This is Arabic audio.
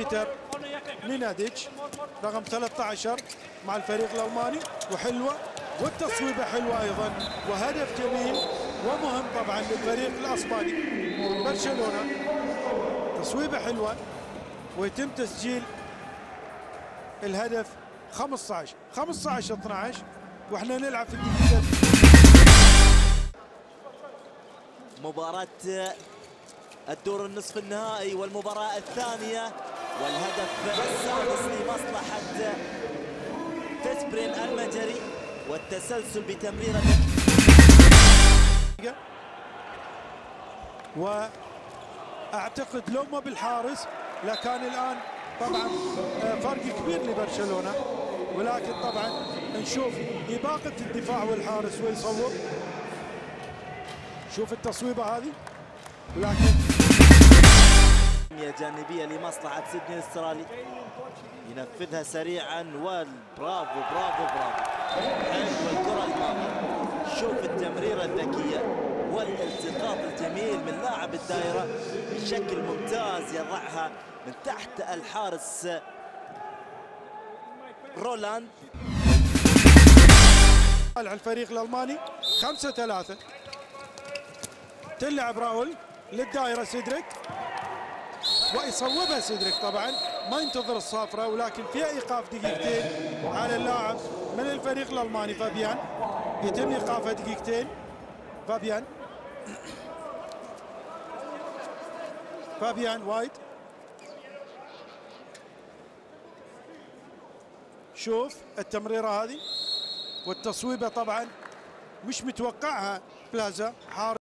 بيتر ليناديتش رقم 13 مع الفريق الألماني وحلوة والتصويبه حلوة أيضا وهدف جميل ومهم طبعا للفريق الأسباني برشلونة. تصويبه حلوة ويتم تسجيل الهدف 15 15 12 وإحنا نلعب في الدقيقه مباراة الدور النصف النهائي والمباراة الثانية والهدف السادس لمصلحة تسبرين المجري والتسلسل بتمريرة وأعتقد لو ما بالحارس لكان الآن طبعا آه، فرق كبير لبرشلونة. ولكن طبعا نشوف إباقة الدفاع والحارس ويصوب. شوف التصويبة هذه. جانبية لمصلحة سيدني الاسترالي ينفذها سريعا والبرافو برافو برافو حلوة الكرة الماضية شوف التمريرة الذكية والالتقاط الجميل من لاعب الدائرة بشكل ممتاز يضعها من تحت الحارس رولاند. على الفريق الألماني خمسة ثلاثة. تلعب راؤول. للدائرة سيدريك. ويصوبها سيدريك طبعا. ما ينتظر الصافرة ولكن فيها إيقاف دقيقتين على اللاعب من الفريق الألماني فابيان. يتم إيقافه دقيقتين. فابيان. فابيان وايد. شوف التمريرة هذه والتصويبة طبعا مش متوقعها. بلازا حار